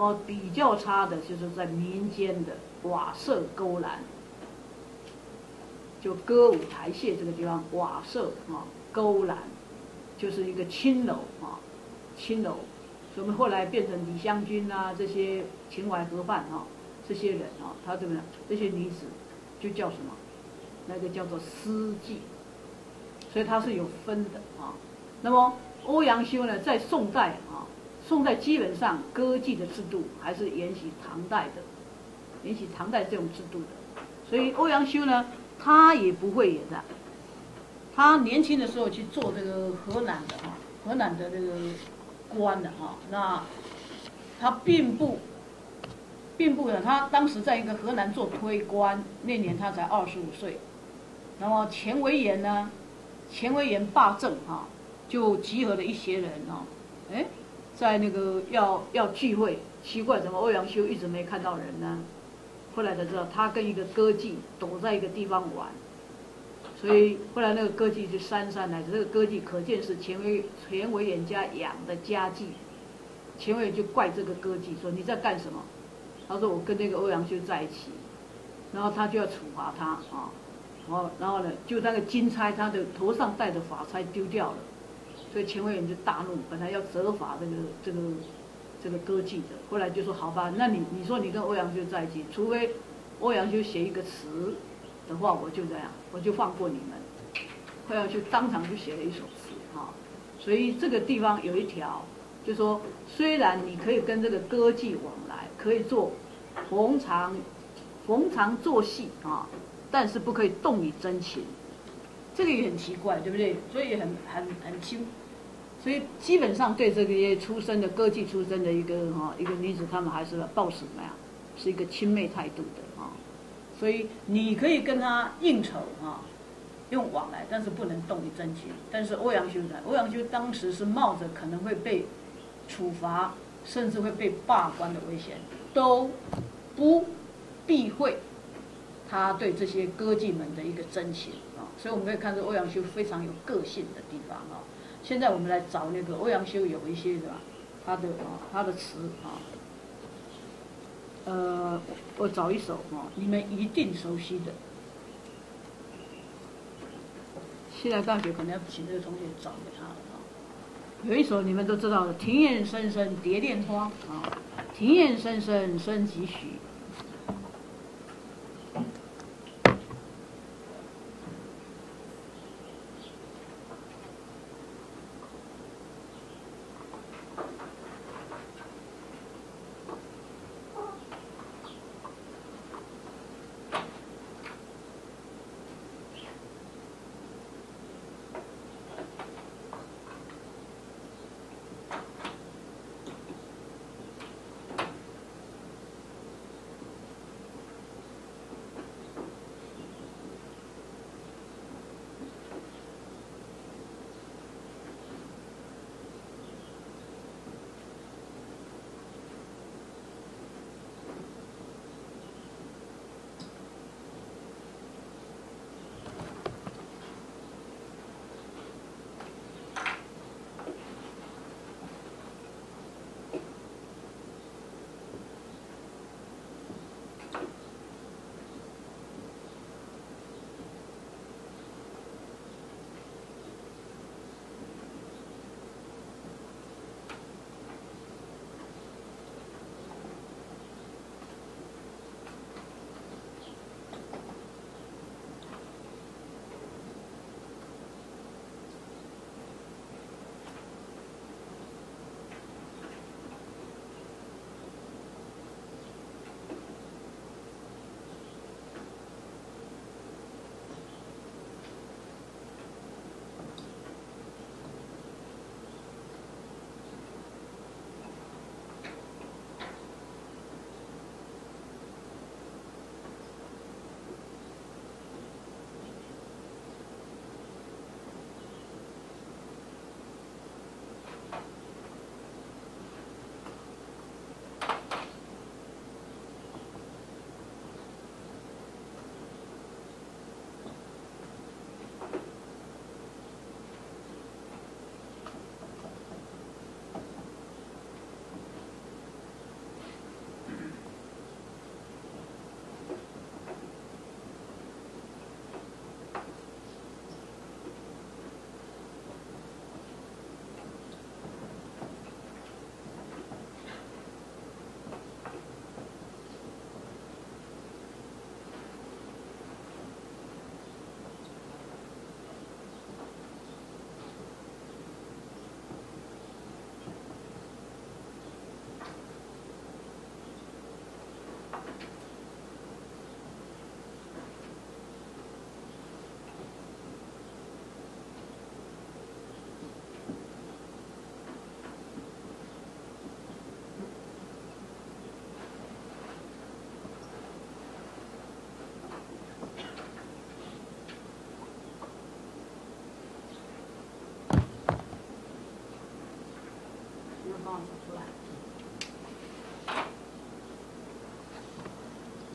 哦，比较差的就是在民间的瓦舍勾栏，就歌舞台榭这个地方，瓦舍啊勾栏，就是一个青楼啊，青楼。所以我们后来变成李香君啊，这些秦淮河畔啊，这些人啊，他怎么样？这些女子就叫什么？那个叫做诗妓。所以它是有分的啊。那么欧阳修呢，在宋代啊，宋代基本上歌妓的制度还是沿袭唐代的，沿袭唐代这种制度的。所以欧阳修呢，他也不会演的。他年轻的时候去做这个河南的啊，河南的这个。官的哈，那他并不，并不的，他当时在一个河南做推官，那年他才二十五岁。那么钱维炎呢，钱维炎罢政哈，就集合了一些人哈，哎，在那个要要聚会，奇怪，怎么欧阳修一直没看到人呢？后来才知道，他跟一个歌妓躲在一个地方玩。所以后来那个歌妓就姗姗来迟，这个歌妓可见是钱维钱维演家养的家妓，钱维就怪这个歌妓说你在干什么？他说我跟那个欧阳修在一起，然后他就要处罚他啊，然后然后呢就那个金钗他的头上戴的发钗丢掉了，所以钱维演就大怒，本来要责罚这个这个这个歌妓的，后来就说好吧，那你你说你跟欧阳修在一起，除非欧阳修写一个词。的话，我就这样，我就放过你们。后来就当场就写了一首词，哈。所以这个地方有一条，就说虽然你可以跟这个歌妓往来，可以做逢场逢场作戏啊，但是不可以动你真情。这个也很奇怪，对不对？所以很很很清。所以基本上对这些出身的歌妓出身的一个哈一个女子，他们还是抱什么呀？是一个亲妹态度的啊。所以你可以跟他应酬啊，用往来，但是不能动你真情。但是欧阳修呢？欧阳修当时是冒着可能会被处罚，甚至会被罢官的危险，都不避讳他对这些歌妓们的一个真情啊。所以我们可以看出欧阳修非常有个性的地方啊。现在我们来找那个欧阳修有一些是吧？他的啊，他的词啊。呃，我找一首啊，你们一定熟悉的。现在大学可能要请这个同学找给他了啊。有一首你们都知道的，“庭院深深蝶恋花”啊，“庭院深深深几许”。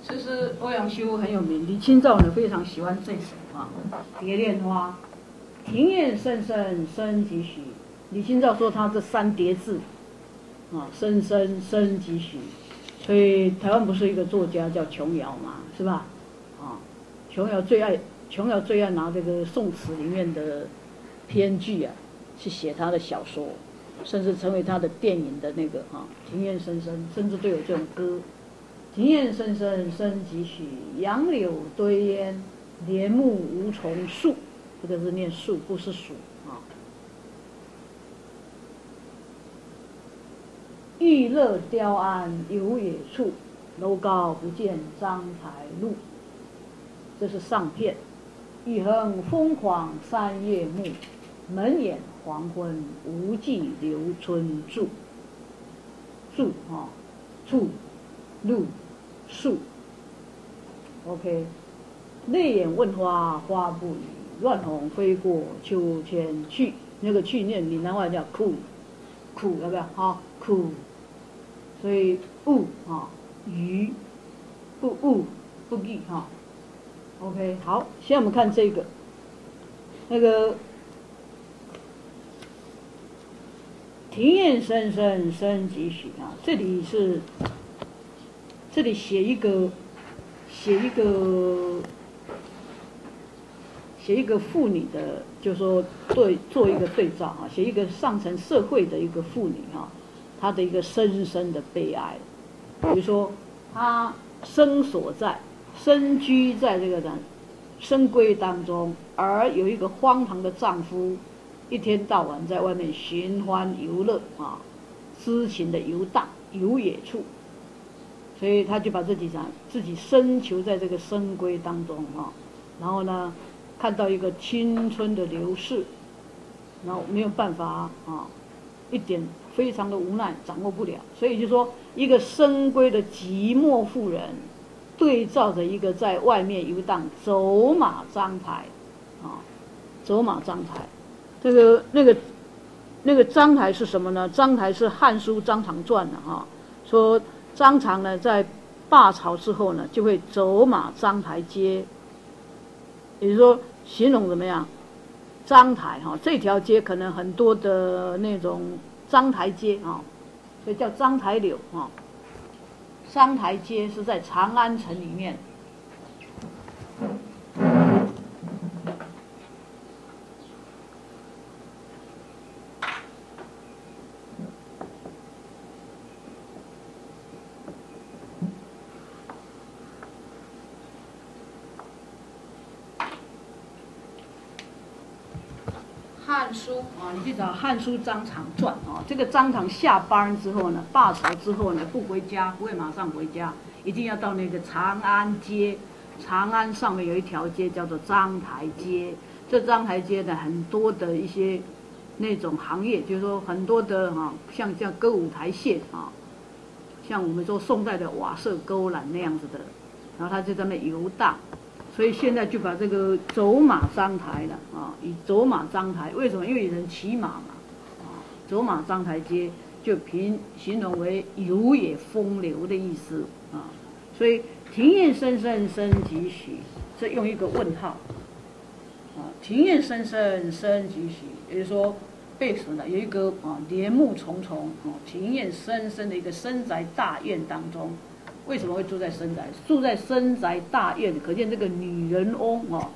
其实欧阳修很有名李清照呢非常喜欢这首啊蝶恋花。庭院深深深几许李清照说他这三叠字啊深深深几许。所以台湾不是一个作家叫琼瑶嘛是吧？啊琼瑶最爱琼瑶最爱拿这个宋词里面的编剧啊去写他的小说。甚至成为他的电影的那个啊，庭院深深，甚至都有这种歌。庭院深深深几许？杨柳堆烟，帘幕无重树。这个是念树，不是数啊。玉勒雕鞍游冶处，楼高不见章台路。这是上片。欲横风狂三月暮，门掩黄昏无计留春住。住啊，处，路，树。OK。泪眼问花，花不语。乱红飞过秋千去，那个去念闽南话叫苦，苦要不要？哈苦，所以雾啊，鱼不雾不记哈。OK，好，现在我们看这个，那个庭院深深深几许啊？这里是这里写一个写一个。写一个妇女的，就说对做一个对照啊，写一个上层社会的一个妇女啊，她的一个深深的悲哀。比如说，她生所在，身居在这个人深闺当中，而有一个荒唐的丈夫，一天到晚在外面寻欢游乐啊，痴情的游荡游野处，所以他就把自己想自己深囚在这个深闺当中啊，然后呢？看到一个青春的流逝，然后没有办法啊，一点非常的无奈，掌握不了。所以就说，一个深闺的寂寞妇人，对照着一个在外面游荡走马张台，啊，走马张台，这个那个那个张台是什么呢？张台是《汉书·张长传》的哈，说张常呢在罢朝之后呢，就会走马张台街。也就是说，形容怎么样？章台哈，这条街可能很多的那种章台街啊，所以叫章台柳啊。章台街是在长安城里面。汉书啊，你去找《汉书·张敞传》啊。这个张敞下班之后呢，罢朝之后呢，不回家，不会马上回家，一定要到那个长安街。长安上面有一条街叫做章台街。这章台街的很多的一些那种行业，就是说很多的哈，像像歌舞台线啊，像我们说宋代的瓦舍勾栏那样子的，然后他就在那游荡。所以现在就把这个走马章台了啊，以走马章台，为什么？因为人骑马嘛，啊，走马章台街就平形容为游野风流的意思啊。所以庭院深深深几许，这用一个问号啊。庭院深深深几许，也就是说，背什么呢？有一个啊，帘幕重重啊，庭院深深的一个深宅大院当中。为什么会住在深宅？住在深宅大院，可见这个女人翁哦，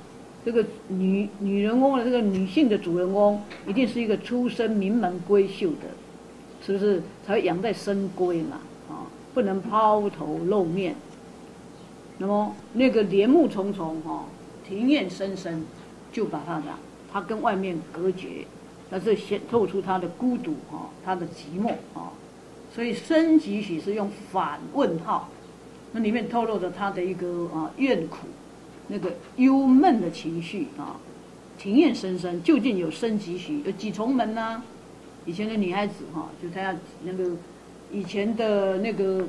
这个女女人翁的这个女性的主人翁，一定是一个出身名门闺秀的，是不是？才养在深闺嘛，啊，不能抛头露面。那么那个帘幕重重哈，庭院深深，就把他的，他跟外面隔绝，那是显透出他的孤独哈，他的寂寞啊。所以深几许是用反问号。那里面透露着他的一个啊怨苦，那个忧闷的情绪啊，庭院深深，究竟有深几许？有几重门呢？以前的女孩子哈，就她要那个以前的那个，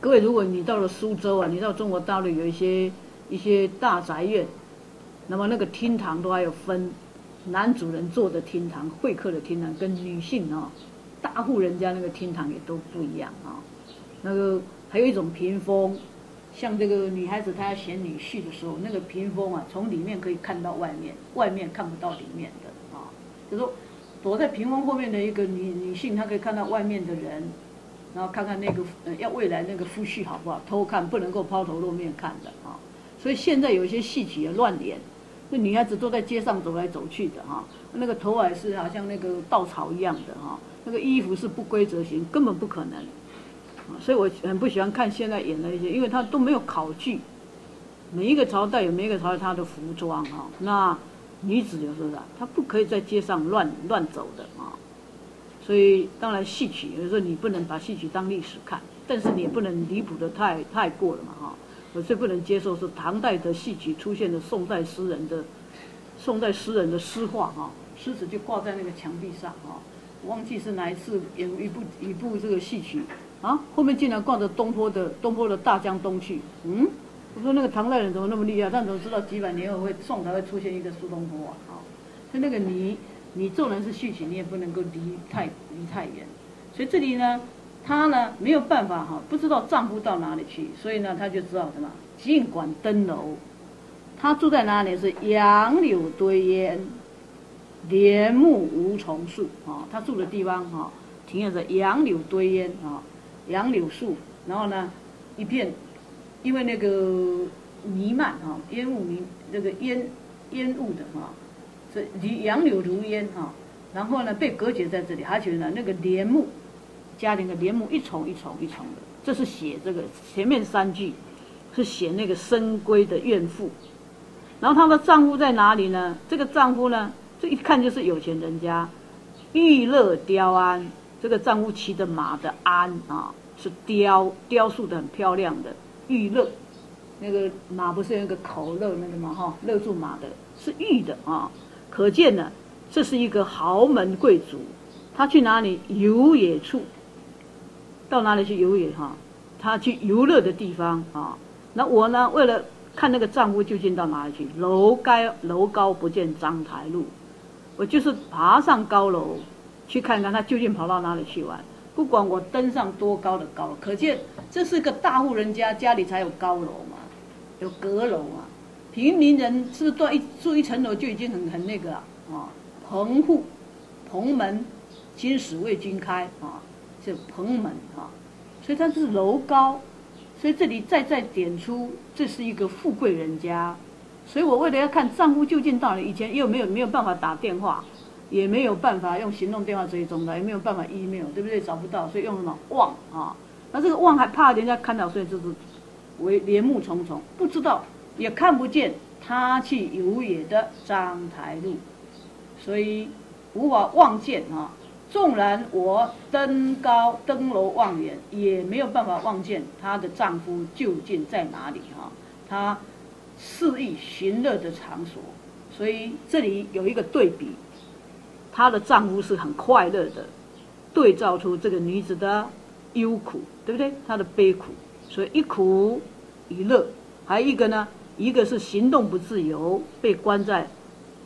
各位，如果你到了苏州啊，你到中国大陆有一些一些大宅院，那么那个厅堂都还有分男主人坐的厅堂、会客的厅堂，跟女性啊大户人家那个厅堂也都不一样啊，那个。还有一种屏风，像这个女孩子她要写女婿的时候，那个屏风啊，从里面可以看到外面，外面看不到里面的啊。就说躲在屏风后面的一个女女性，她可以看到外面的人，然后看看那个呃要未来那个夫婿好不好，偷看不能够抛头露面看的啊。所以现在有一些戏曲也乱演，那女孩子都在街上走来走去的哈，那个头发是好像那个稻草一样的哈，那个衣服是不规则型，根本不可能。所以我很不喜欢看现在演的一些，因为他都没有考据，每一个朝代有每一个朝代他的服装哈。那女子有时候她不可以在街上乱乱走的啊。所以当然戏曲有时候你不能把戏曲当历史看，但是你也不能离谱的太太过了嘛哈。我最不能接受是唐代的戏曲出现的宋代诗人的宋代诗人的诗画哈，诗词就挂在那个墙壁上哈。忘记是哪一次演一部一部这个戏曲。啊，后面竟然挂着东坡的东坡的大江东去，嗯，我说那个唐代人怎么那么厉害？他怎么知道几百年后会宋才会出现一个苏东坡啊？啊，所以那个你你做人是戏曲，你也不能够离太离太远。所以这里呢，她呢没有办法哈，不知道丈夫到哪里去，所以呢，她就知道什么？尽管登楼，她住在哪里？是杨柳堆烟，帘幕无重树啊。她住的地方哈，停留着杨柳堆烟啊。杨柳树，然后呢，一片，因为那个弥漫哈，烟雾弥那个烟烟雾的哈，这离杨柳如烟哈，然后呢被隔绝在这里，而且呢那个帘幕，家里的帘幕一重一重一重的，这是写这个前面三句，是写那个深闺的怨妇，然后她的丈夫在哪里呢？这个丈夫呢，这一看就是有钱人家，玉勒雕鞍，这个丈夫骑的马的鞍啊。是雕雕塑的很漂亮的玉勒，那个马不是那个口勒那个嘛哈，勒住马的是玉的啊，可见呢，这是一个豪门贵族，他去哪里游野处？到哪里去游野哈？他去游乐的地方啊。那我呢，为了看那个丈夫究竟到哪里去？楼高楼高不见章台路，我就是爬上高楼去看看他究竟跑到哪里去玩。不管我登上多高的高，可见这是个大户人家，家里才有高楼嘛，有阁楼嘛。平民人是不是一住一层楼就已经很很那个啊？棚户、棚门，金石为君开啊，是棚门啊。所以它是楼高，所以这里再再点出，这是一个富贵人家。所以我为了要看丈夫究竟到了，以前又没有没有办法打电话。也没有办法用行动电话追踪的，也没有办法 email，对不对？找不到，所以用什么望啊？那这个望还怕人家看到，所以就是为帘幕重重，不知道也看不见他去游野的章台路，所以无法望见啊。纵然我登高登楼望远，也没有办法望见她的丈夫究竟在哪里哈。她肆意寻乐的场所，所以这里有一个对比。她的丈夫是很快乐的，对照出这个女子的忧苦，对不对？她的悲苦，所以一苦一乐。还有一个呢，一个是行动不自由，被关在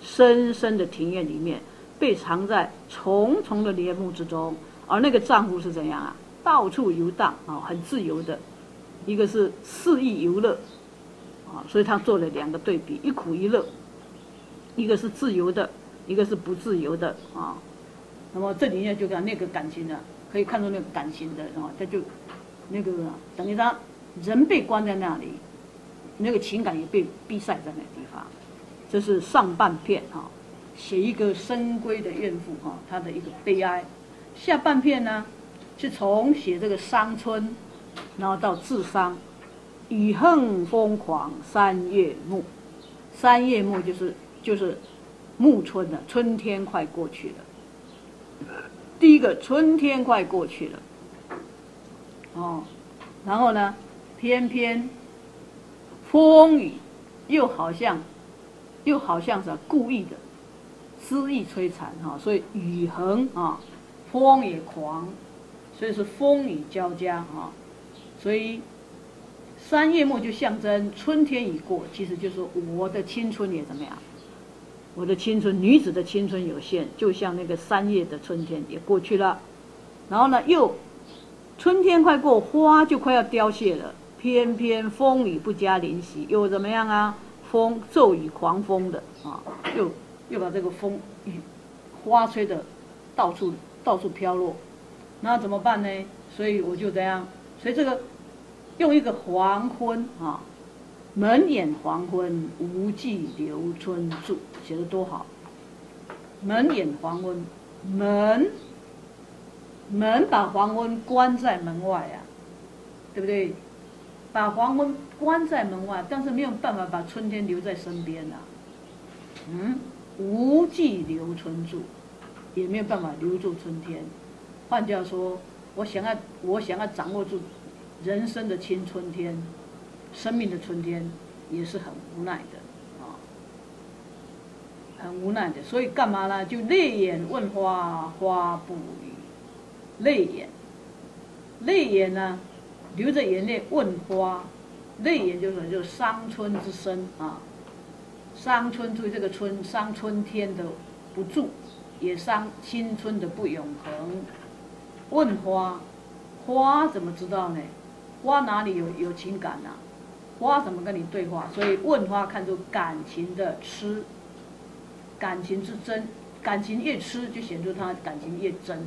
深深的庭院里面，被藏在重重的帘幕之中；而那个丈夫是怎样啊？到处游荡啊，很自由的。一个是肆意游乐啊，所以他做了两个对比：一苦一乐。一个是自由的。一个是不自由的啊，那么这里面就讲那个感情的，可以看出那个感情的啊，他就那个等于他人被关在那里，那个情感也被逼塞在那个地方。这是上半片啊，写一个深闺的怨妇哈，她的一个悲哀。下半片呢，是从写这个伤春，然后到自伤，雨恨疯狂三月暮，三月暮就是就是。暮春的春天快过去了，第一个春天快过去了，哦，然后呢，偏偏风雨又好像又好像是故意的，恣意摧残哈，所以雨横啊，风也狂，所以是风雨交加啊，所以三月末就象征春天已过，其实就是我的青春也怎么样？我的青春，女子的青春有限，就像那个三月的春天也过去了，然后呢，又春天快过，花就快要凋谢了，偏偏风雨不加临袭，又怎么样啊？风骤雨狂风的啊，又又把这个风雨花吹的到处到处飘落，那怎么办呢？所以我就这样，所以这个用一个黄昏啊，门掩黄昏，无计留春住，写的多好。门掩黄昏，门门把黄昏关在门外呀，对不对？把黄昏关在门外，但是没有办法把春天留在身边呐。嗯，无计留春住，也没有办法留住春天。换句话说，我想要我想要掌握住人生的青春天，生命的春天，也是很无奈的啊，很无奈的。所以干嘛呢？就泪眼问花，花不语。泪眼，泪眼呢？流着眼泪问花，泪眼就是就是伤春之声啊，伤春注意这个春伤春天的不住，也伤青春的不永恒。问花，花怎么知道呢？花哪里有有情感呢？花怎么跟你对话？所以问花看出感情的痴，感情之真，感情越痴就显出他感情越真。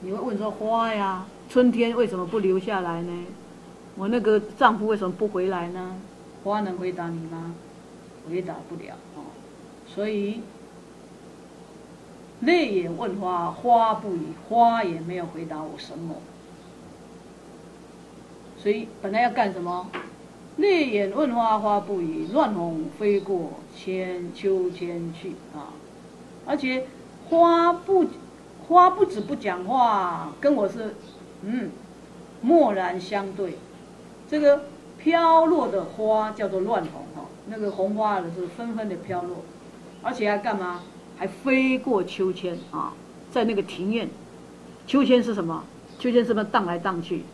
你会问说花呀？春天为什么不留下来呢？我那个丈夫为什么不回来呢？花能回答你吗？回答不了哦。所以泪眼问花，花不语，花也没有回答我什么。所以本来要干什么？泪眼问花，花不语，乱红飞过千秋千去啊！而且花不花不止不讲话，跟我是。嗯，默然相对，这个飘落的花叫做乱红哈，那个红花的是纷纷的飘落，而且还干嘛？还飞过秋千啊，在那个庭院，秋千是什么？秋千是不是荡来荡去？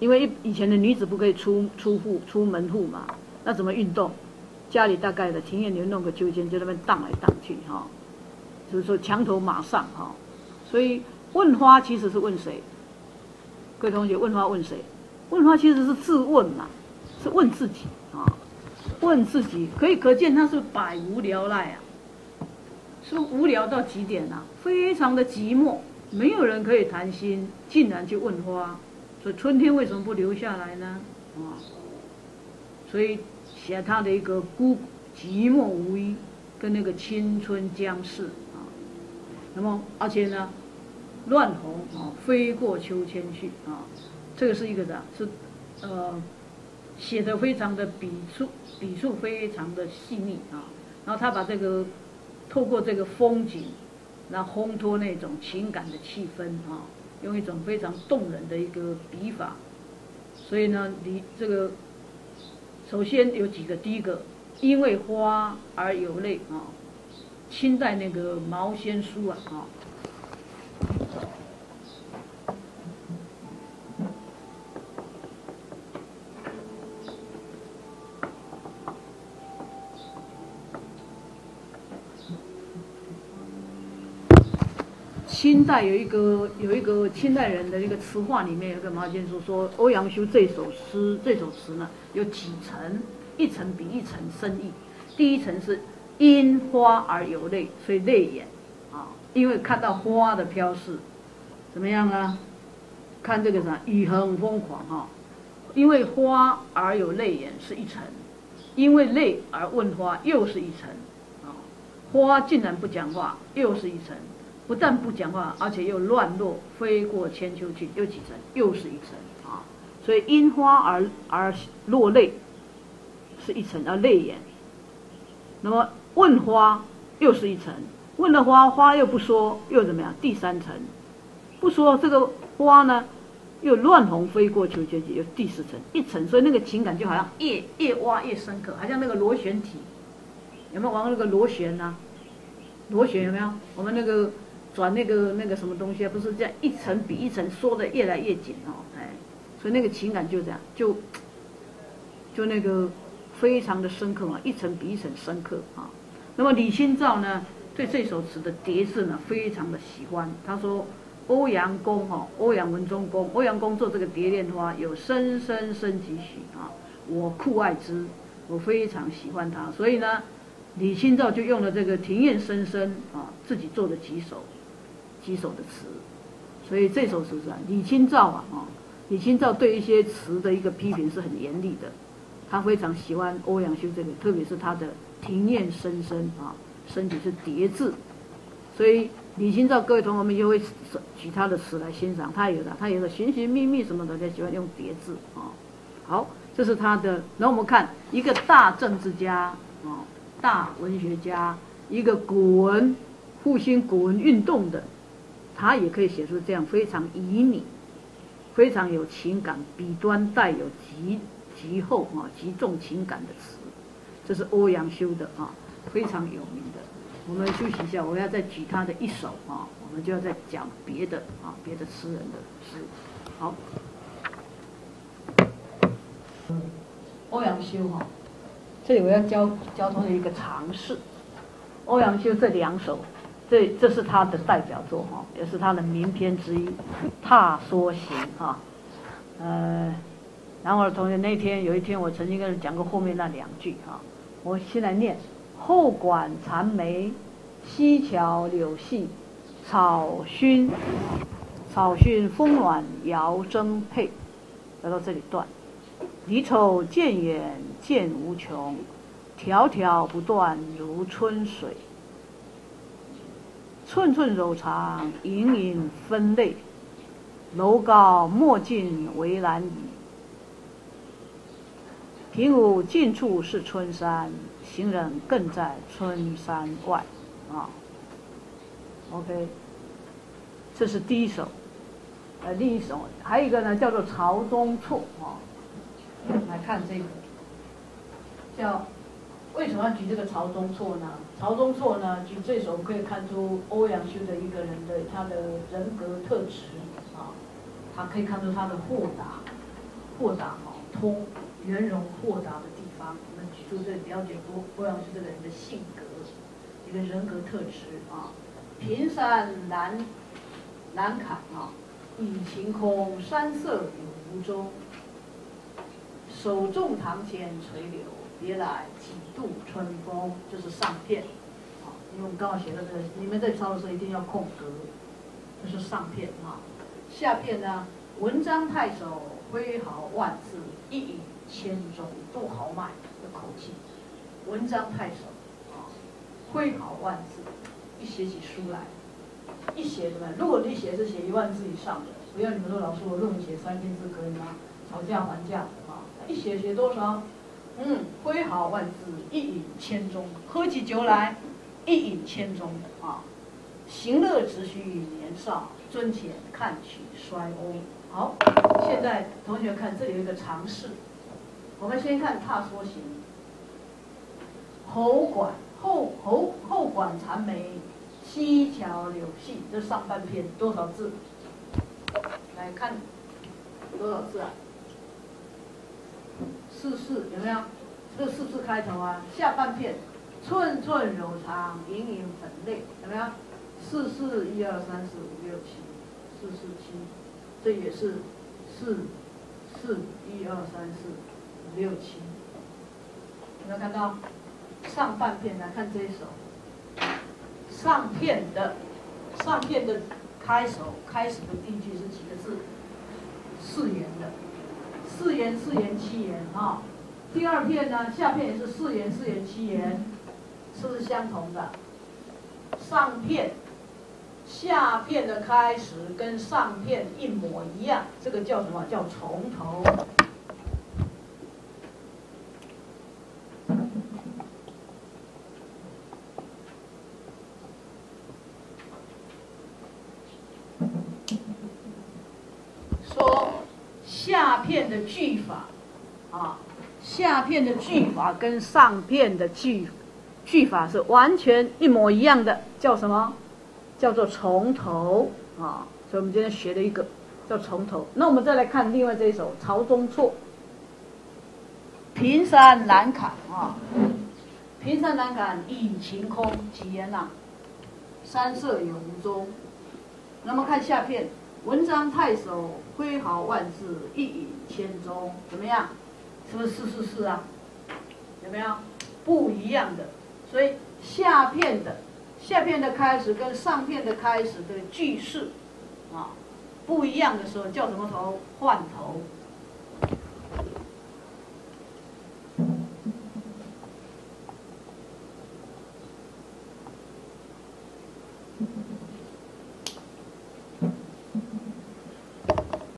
因为以前的女子不可以出出户出门户嘛，那怎么运动？家里大概的庭院里弄个秋千，就那边荡来荡去哈，就是说墙头马上哈，所以问花其实是问谁？各位同学，问花问谁？问花其实是自问嘛，是问自己啊，问自己，可以可见他是百无聊赖啊，是无聊到极点呐，非常的寂寞，没有人可以谈心，竟然去问花，所以春天为什么不留下来呢？啊，所以写他的一个孤寂寞无依，跟那个青春将逝啊，那么而且呢？乱红啊，飞过秋千去啊，这个是一个的？是，呃，写的非常的笔触，笔触非常的细腻啊。然后他把这个透过这个风景，然后烘托那种情感的气氛啊，用一种非常动人的一个笔法。所以呢，你这个首先有几个，第一个，因为花而有泪啊，清代那个毛先书啊啊。清代有一个有一个清代人的一个词话里面有个毛先书说欧阳修这首诗这首词呢有几层，一层比一层深意。第一层是因花而有泪，所以泪眼啊，因为看到花的飘逝，怎么样啊？看这个啥，雨很疯狂哈，因为花而有泪眼是一层，因为泪而问花又是一层啊，花竟然不讲话又是一层。不但不讲话，而且又乱落，飞过千秋去，又几层，又是一层啊！所以因花而而落泪，是一层，而泪眼。那么问花又是一层，问了花，花又不说，又怎么样？第三层，不说这个花呢，又乱红飞过秋千去，又第四层，一层。所以那个情感就好像越越挖越深刻，好像那个螺旋体，有没有玩过那个螺旋呢？螺旋有没有？我们那个。转那个那个什么东西啊，不是这样一层比一层缩的越来越紧哦，哎，所以那个情感就这样，就就那个非常的深刻嘛，一层比一层深刻啊。那么李清照呢，对这首词的叠字呢，非常的喜欢。他说：“欧阳公哦，欧阳文忠公，欧阳公做这个蝶恋花有深深深几许啊，我酷爱之，我非常喜欢它，所以呢，李清照就用了这个庭院深深啊，自己做的几首几首的词，所以这首词是李清照啊啊，李清照对一些词的一个批评是很严厉的，他非常喜欢欧阳修这个，特别是他的庭院深深啊，身体是叠字，所以。李清照，各位同学们就会举他的词来欣赏，他有的，他有的寻寻觅觅什么的，他喜欢用叠字啊。好，这是他的。那我们看一个大政治家啊，大文学家，一个古文复兴古文运动的，他也可以写出这样非常旖旎、非常有情感、笔端带有极极厚啊、极重情感的词。这是欧阳修的啊，非常有名的。我们休息一下，我要再举他的一首啊，我们就要再讲别的啊，别的诗人的诗。好，欧阳修哈，这里我要教教同学一个常识。欧阳修这两首，这这是他的代表作哈，也是他的名篇之一，《踏梭行》哈。呃，然后同学那天有一天我曾经跟他讲过后面那两句哈，我先来念。后馆残梅，溪桥柳细，草熏，草熏风暖摇征佩。来到这里断，离愁渐远渐无穷，迢迢不断如春水。寸寸柔肠，隐隐分泪。楼高莫近围栏倚，平芜近处是春山。行人更在春山外，啊，OK，这是第一首，呃，另一首还有一个呢，叫做《朝中错》啊，来看这个，叫为什么要举这个《朝中错》呢？《朝中错》呢，举这首可以看出欧阳修的一个人的他的人格特质啊，他可以看出他的豁达，豁达哈，通圆融豁达的地方。我们举出这了解欧欧阳修这个人的性格，一个人格特质啊。平山难难坎啊，倚晴空，山色有无中。手重堂前垂柳，别来几度春风。就是上片啊，因为我们刚好写的这，你们在抄的时候一定要空格。这是上片哈，下片呢，文章太守挥毫万字，一语。千中多豪迈的口气，文章太守啊，挥毫万字，一写起书来，一写什么？如果你写是写一万字以上的，不要你们说老师我论文写三千字可以吗？讨价还价啊！一写写多少？嗯，挥毫万字，一饮千钟，喝起酒来，一饮千钟啊！行乐只需年少，尊前看取衰欧。好，现在同学看，这里有一个常识。我们先看《踏梭行》，喉管后喉后管残梅，溪桥柳细，这上半篇多少字？来看多少字啊？四四有没有？这四字开头啊。下半片寸寸柔肠，隐隐粉泪，有没有？四四一二三四五六七，四四七，这也是四四一二三四五。六七，有没有看到上半片？来看这一首，上片的上片的开首开始的第一句是几个字？四言的，四言四言七言啊。第二片呢，下片也是四言四言七言，是不是相同的？上片下片的开始跟上片一模一样，这个叫什么叫从头？的句法，啊，下片的句法跟上片的句句法是完全一模一样的，叫什么？叫做从头啊。所以我们今天学了一个叫从头。那我们再来看另外这一首《朝中错》。平山难坎啊，平山难坎倚晴空，几言呐？山色有无踪。那么看下片，文章太守挥毫万字，一饮千钟，怎么样？是不是是是是啊？有没有不一样的？所以下片的下片的开始跟上片的开始的句式啊不一样的时候，叫什么头？换头。